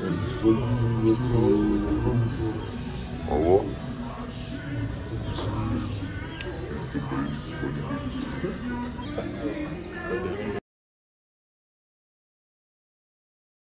Allah is